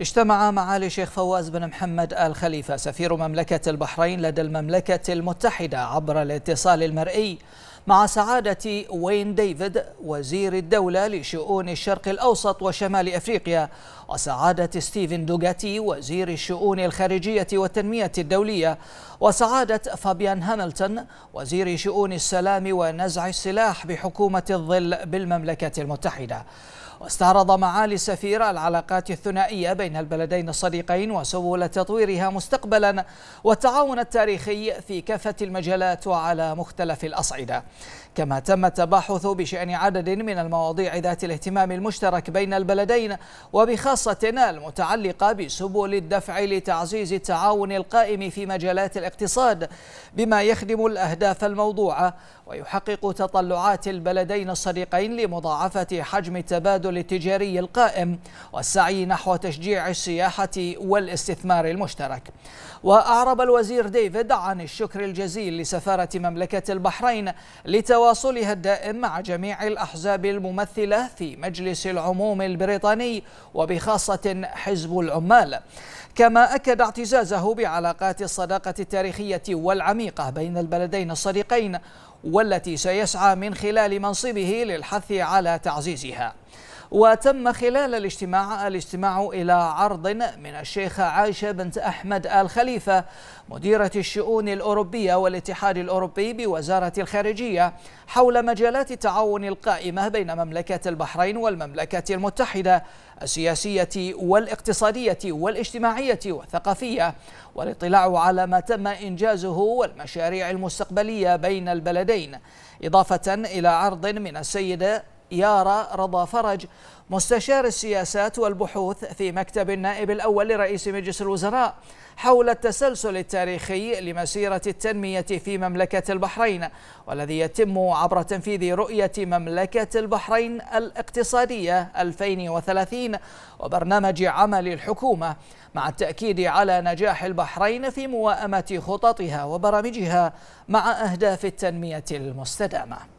اجتمع معالي الشيخ فواز بن محمد آل خليفة سفير مملكة البحرين لدى المملكة المتحدة عبر الاتصال المرئي مع سعادة ديفيد وزير الدولة لشؤون الشرق الأوسط وشمال أفريقيا وسعادة ستيفن دوغاتي وزير الشؤون الخارجية والتنمية الدولية وسعادة فابيان هاملتون وزير شؤون السلام ونزع السلاح بحكومة الظل بالمملكة المتحدة. واستعرض معالي السفير العلاقات الثنائية بين البلدين الصديقين وسبل تطويرها مستقبلا والتعاون التاريخي في كافة المجالات وعلى مختلف الأصعدة. كما تم التباحث بشأن عدد من المواضيع ذات الاهتمام المشترك بين البلدين وبخاصة المتعلقة بسبل الدفع لتعزيز التعاون القائم في مجالات الاقتصاد بما يخدم الأهداف الموضوعة ويحقق تطلعات البلدين الصديقين لمضاعفة حجم التبادل التجاري القائم والسعي نحو تشجيع السياحة والاستثمار المشترك. وأعرب الوزير ديفيد عن الشكر الجزيل لسفارة مملكة البحرين لتواصلها الدائم مع جميع الأحزاب الممثلة في مجلس العموم البريطاني وبخاصة حزب العمال. كما أكد اعتزازه بعلاقات الصداقة التاريخية والعميقة بين البلدين الصديقين والتي سيسعى من خلال منصبه للحث على تعزيزها. وتم خلال الاجتماع الاستماع إلى عرض من الشيخة عائشة بنت أحمد آل خليفة مديرة الشؤون الأوروبية والاتحاد الأوروبي بوزارة الخارجية حول مجالات التعاون القائمة بين مملكة البحرين والمملكة المتحدة السياسية والاقتصادية والاجتماعية والثقافية والاطلاع على ما تم إنجازه والمشاريع المستقبلية بين البلدين إضافة إلى عرض من السيدة يارا رضا فرج مستشار السياسات والبحوث في مكتب النائب الأول لرئيس مجلس الوزراء حول التسلسل التاريخي لمسيرة التنمية في مملكة البحرين والذي يتم عبر تنفيذ رؤية مملكة البحرين الاقتصادية 2030 وبرنامج عمل الحكومة مع التأكيد على نجاح البحرين في موائمة خططها وبرامجها مع أهداف التنمية المستدامة.